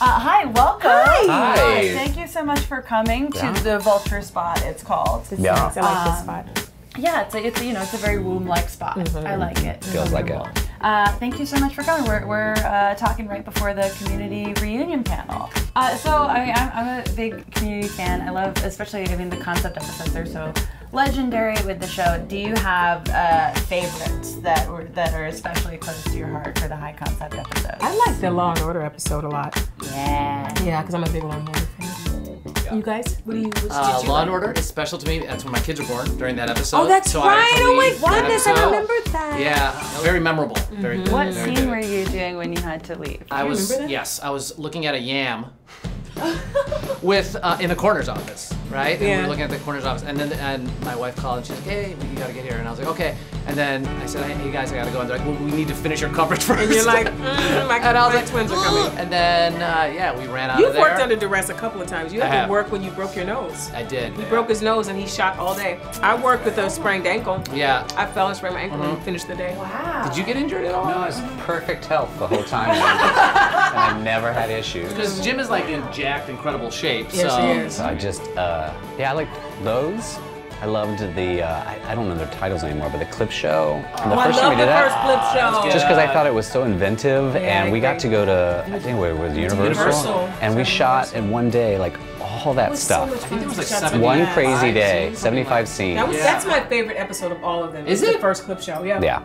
Uh, hi, welcome. Hi. Uh, thank you so much for coming to the Vulture Spot. It's called. It's Yeah. nice. I like this Um, spot. Yeah, it's a, it's a, you know it's a very womb-like spot. I like it. It's Feels like it. Uh, thank you so much for coming. We're, we're uh, talking right before the community reunion panel. Uh, so I mean, I'm, I'm a big community fan. I love, especially I mean, the concept episodes are so legendary with the show. Do you have uh, favorites that were that are especially close to your heart for the high concept episodes? I like the Law and Order episode a lot. yeah. Yeah, because I'm a big Law and Order fan. You guys, what do you? Which Uh, did you Law like? and Order is special to me. That's when my kids were born during that episode. Oh, that's so right. Oh my goodness, I episode. remembered that. Yeah, very memorable. Very. Good. What very scene good. were you doing when you had to leave? I was remember that? yes, I was looking at a yam with uh, in the coroner's office, right? And we Yeah. were looking at the coroner's office, and then and my wife called and she's like, "Hey, you gotta get here," and I was like, "Okay." And then I said, "Hey, you guys, I gotta go." And they're like, "Well, we need to finish your coverage first. And you're like, mm, my, and I was my like, twins are coming. And then uh, yeah, we ran out You've of there. worked under duress a couple of times. You I had to have. work when you broke your nose. I did. He broke his nose and he shot all day. I worked with a sprained ankle. Yeah. I fell and sprained my ankle Mm-hmm. and finished the day. Wow. Did you get injured at all? No, I was perfect health the whole time. and I never had issues. Because Jim is like in jacked, incredible shape. Yes, so he is. So I just, uh, yeah, I liked those. I loved the, uh, I, I don't know their titles anymore, but the clip show. And the Oh, I first time love we the did that, first clip show. good. just because I thought it was so inventive, Yeah, and we got to go to, I think it was with Universal, Universal. and we Sorry, shot in one day like all that It was stuff. so much fun. there was like to shot 70 one crazy day, 75 scenes. That was, Yeah. That's my favorite episode of all of them. Is it? the first clip show? Yeah. Yeah.